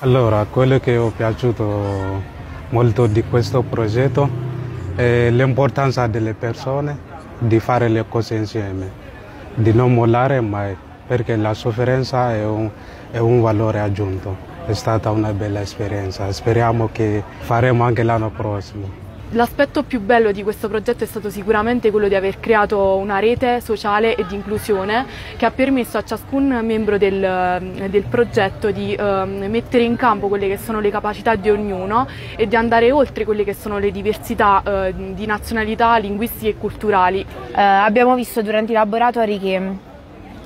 Allora, quello che ho piaciuto molto di questo progetto è l'importanza delle persone di fare le cose insieme, di non mollare mai, perché la sofferenza è un, è un valore aggiunto. È stata una bella esperienza, speriamo che faremo anche l'anno prossimo. L'aspetto più bello di questo progetto è stato sicuramente quello di aver creato una rete sociale e di inclusione che ha permesso a ciascun membro del, del progetto di eh, mettere in campo quelle che sono le capacità di ognuno e di andare oltre quelle che sono le diversità eh, di nazionalità, linguistiche e culturali. Eh, abbiamo visto durante i laboratori che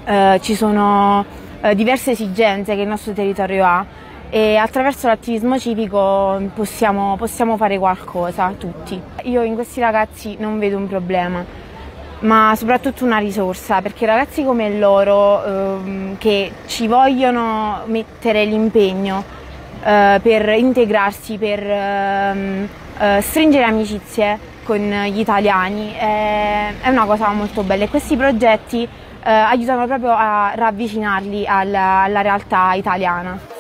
eh, ci sono eh, diverse esigenze che il nostro territorio ha e attraverso l'attivismo civico possiamo, possiamo fare qualcosa, tutti. Io in questi ragazzi non vedo un problema, ma soprattutto una risorsa, perché ragazzi come loro ehm, che ci vogliono mettere l'impegno eh, per integrarsi, per ehm, eh, stringere amicizie con gli italiani, è, è una cosa molto bella e questi progetti eh, aiutano proprio a ravvicinarli alla, alla realtà italiana.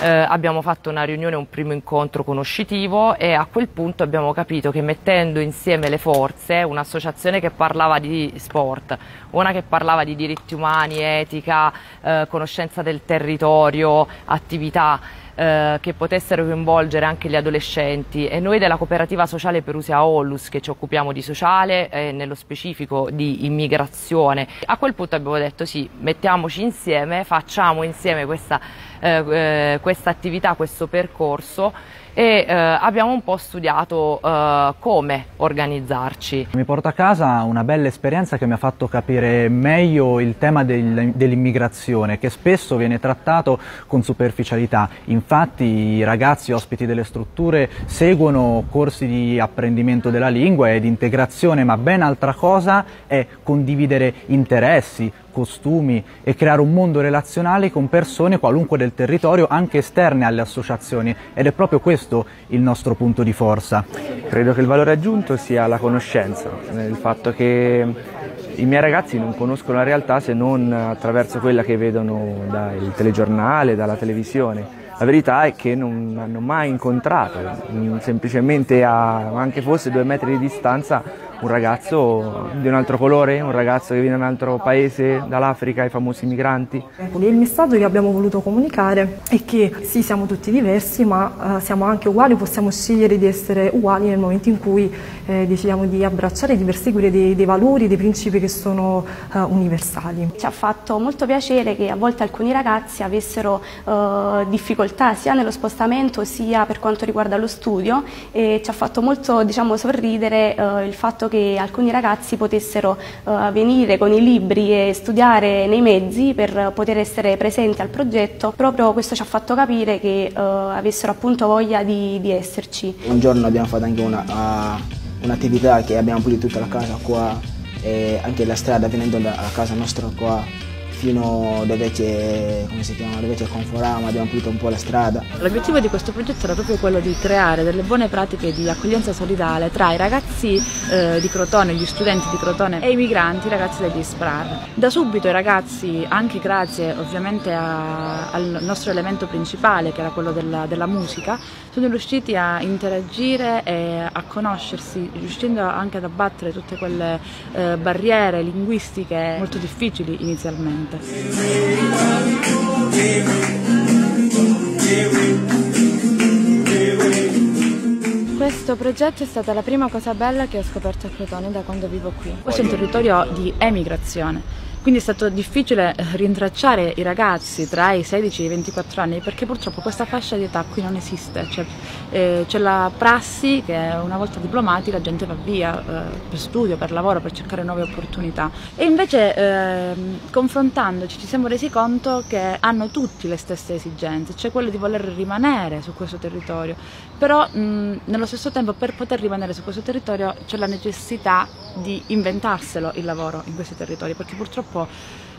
Eh, abbiamo fatto una riunione, un primo incontro conoscitivo e a quel punto abbiamo capito che mettendo insieme le forze, un'associazione che parlava di sport, una che parlava di diritti umani, etica, eh, conoscenza del territorio, attività, eh, che potessero coinvolgere anche gli adolescenti. E noi della cooperativa sociale Perusia Ollus che ci occupiamo di sociale e nello specifico di immigrazione, a quel punto abbiamo detto sì, mettiamoci insieme, facciamo insieme questa, eh, eh, questa attività, questo percorso e eh, abbiamo un po' studiato eh, come organizzarci. Mi porto a casa una bella esperienza che mi ha fatto capire meglio il tema del, dell'immigrazione che spesso viene trattato con superficialità. Infatti i ragazzi ospiti delle strutture seguono corsi di apprendimento della lingua e di integrazione, ma ben altra cosa è condividere interessi, costumi e creare un mondo relazionale con persone qualunque del territorio, anche esterne alle associazioni ed è proprio questo il nostro punto di forza. Credo che il valore aggiunto sia la conoscenza, il fatto che i miei ragazzi non conoscono la realtà se non attraverso quella che vedono dal telegiornale, dalla televisione. La verità è che non hanno mai incontrato, semplicemente a anche fosse due metri di distanza, un ragazzo di un altro colore, un ragazzo che viene da un altro paese, dall'Africa, i famosi migranti. Il messaggio che abbiamo voluto comunicare è che sì, siamo tutti diversi, ma uh, siamo anche uguali, possiamo scegliere di essere uguali nel momento in cui eh, decidiamo di abbracciare e di perseguire dei, dei, valori, dei principi che sono uh, universali. Ci ha fatto molto piacere che a volte alcuni ragazzi avessero uh, difficoltà sia nello spostamento sia per quanto riguarda lo studio e ci ha fatto molto diciamo, sorridere il fatto fatto che alcuni ragazzi potessero uh, venire con i libri e studiare nei mezzi per poter essere presenti al progetto, proprio questo ci ha fatto capire che uh, avessero appunto voglia di, di, esserci. Un giorno abbiamo fatto anche un'attività uh, un che abbiamo pulito tutta la casa qua e anche la strada venendo da casa nostra qua fino dove c'è, come si chiama, dove c'è Conforama, abbiamo pulito un po' la strada. L'obiettivo di questo progetto era proprio quello di creare delle buone pratiche di accoglienza solidale tra i ragazzi eh, di Crotone, gli studenti di Crotone e i migranti, i ragazzi degli SPRAR. Da subito i ragazzi, anche grazie ovviamente a, al nostro elemento principale che era quello della, della musica, sono riusciti a interagire e a conoscersi, riuscendo anche ad abbattere tutte quelle eh, barriere linguistiche molto difficili inizialmente importante. Questo progetto è stata la prima cosa bella che ho scoperto a Crotone da quando vivo qui. Questo è un territorio di emigrazione quindi è stato difficile eh, rintracciare i ragazzi tra i 16 e i 24 anni perché purtroppo questa fascia di età qui non esiste. Cioè, eh, c'è la prassi che una volta diplomati la gente va via eh, per studio, per lavoro, per cercare nuove opportunità. E invece eh, confrontandoci ci siamo resi conto che hanno tutti le stesse esigenze, cioè quello di voler rimanere su questo territorio. Però mh, nello stesso tempo per poter rimanere su questo territorio c'è la necessità di inventarselo il lavoro in questi territori perché purtroppo purtroppo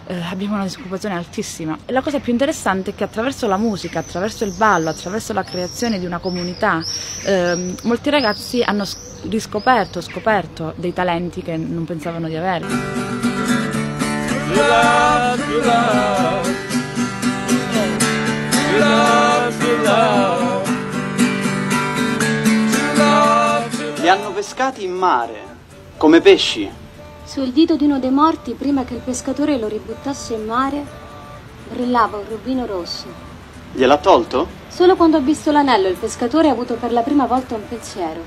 eh, abbiamo una disoccupazione altissima. E la cosa più interessante è che attraverso la musica, attraverso il ballo, attraverso la creazione di una comunità, eh, molti ragazzi hanno riscoperto, scoperto dei talenti che non pensavano di avere. Li hanno pescati in mare, come pesci. Sul dito di uno dei morti, prima che il pescatore lo ributtasse in mare, brillava un rubino rosso. Gliel'ha tolto? Solo quando ha visto l'anello il pescatore ha avuto per la prima volta un pensiero,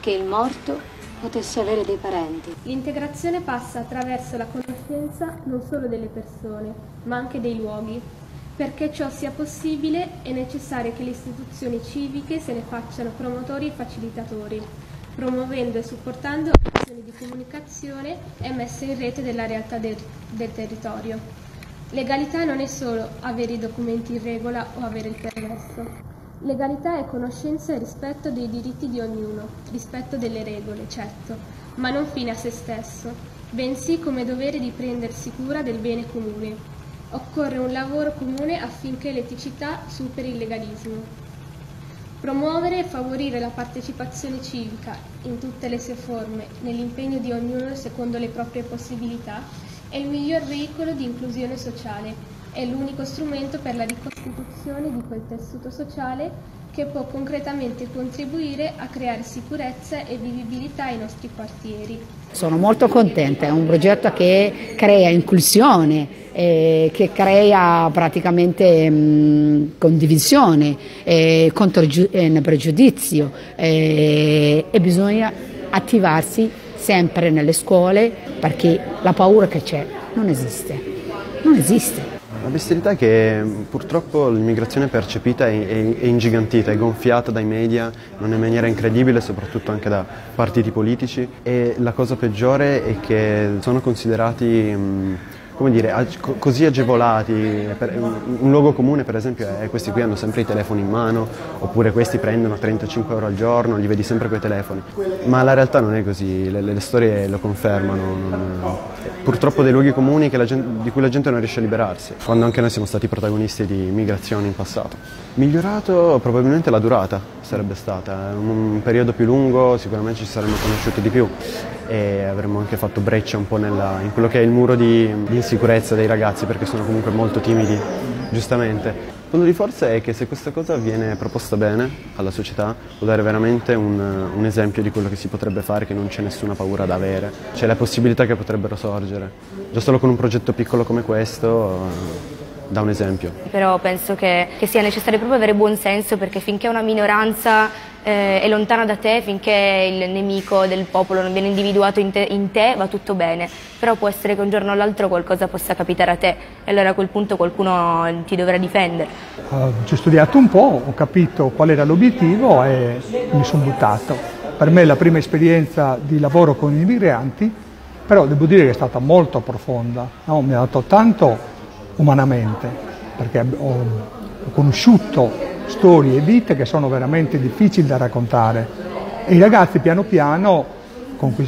che il morto potesse avere dei parenti. L'integrazione passa attraverso la conoscenza non solo delle persone, ma anche dei luoghi. Perché ciò sia possibile è necessario che le istituzioni civiche se ne facciano promotori e facilitatori, promuovendo e supportando azioni di comunicazione e messa in rete della realtà del, del territorio. Legalità non è solo avere i documenti in regola o avere il permesso. Legalità è conoscenza e rispetto dei diritti di ognuno, rispetto delle regole, certo, ma non fine a se stesso, bensì come dovere di prendersi cura del bene comune. Occorre un lavoro comune affinché l'eticità superi il legalismo. Promuovere e favorire la partecipazione civica in tutte le sue forme, nell'impegno di ognuno secondo le proprie possibilità, è il miglior veicolo di inclusione sociale, è l'unico strumento per la ricostituzione di quel tessuto sociale che può concretamente contribuire a creare sicurezza e vivibilità ai nostri quartieri. Sono molto contenta, è un progetto che crea inclusione, eh, che crea praticamente mh, condivisione, eh, contro eh, pregiudizio eh, e bisogna attivarsi sempre nelle scuole perché la paura che c'è non esiste, non esiste. La bestialità che purtroppo l'immigrazione percepita è, è, è, ingigantita, è gonfiata dai media in una maniera incredibile, soprattutto anche da partiti politici e la cosa peggiore è che sono considerati mh, come dire, così agevolati. Un luogo comune per esempio è questi qui hanno sempre i telefoni in mano, oppure questi prendono 35 euro al giorno, li vedi sempre con i telefoni. Ma la realtà non è così, le, le storie lo confermano. Non, purtroppo dei luoghi comuni gente, di cui la gente non riesce a liberarsi, quando anche noi siamo stati protagonisti di migrazioni in passato. Migliorato probabilmente la durata sarebbe stata, un periodo più lungo sicuramente ci saremmo conosciuti di più e avremmo anche fatto breccia un po' nella, in quello che è il muro di, di insicurezza dei ragazzi perché sono comunque molto timidi, giustamente. Il punto di forza è che se questa cosa viene proposta bene alla società può dare veramente un, un esempio di quello che si potrebbe fare, che non c'è nessuna paura da avere, c'è la possibilità che potrebbero sorgere. Già solo con un progetto piccolo come questo da un esempio. Però penso che, che, sia necessario proprio avere buon senso perché finché una minoranza eh, è lontana da te, finché il nemico del popolo non viene individuato in te, in te, va tutto bene, però può essere che un giorno o l'altro qualcosa possa capitare a te e allora a quel punto qualcuno ti dovrà difendere. Ho studiato un po', ho capito qual era l'obiettivo e mi sono buttato. Per me è la prima esperienza di lavoro con i migranti, però devo dire che è stata molto profonda, no? mi ha dato tanto umanamente, perché ho conosciuto storie e vite che sono veramente difficili da raccontare e i ragazzi piano piano,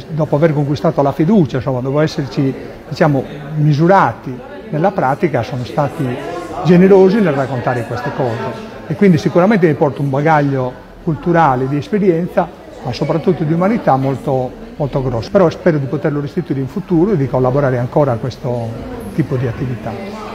dopo aver conquistato la fiducia, insomma, dopo esserci diciamo, misurati nella pratica, sono stati generosi nel raccontare queste cose e quindi sicuramente mi porto un bagaglio culturale, di esperienza, ma soprattutto di umanità molto, molto grosso. Però spero di poterlo restituire in futuro e di collaborare ancora a questo tipo di attività.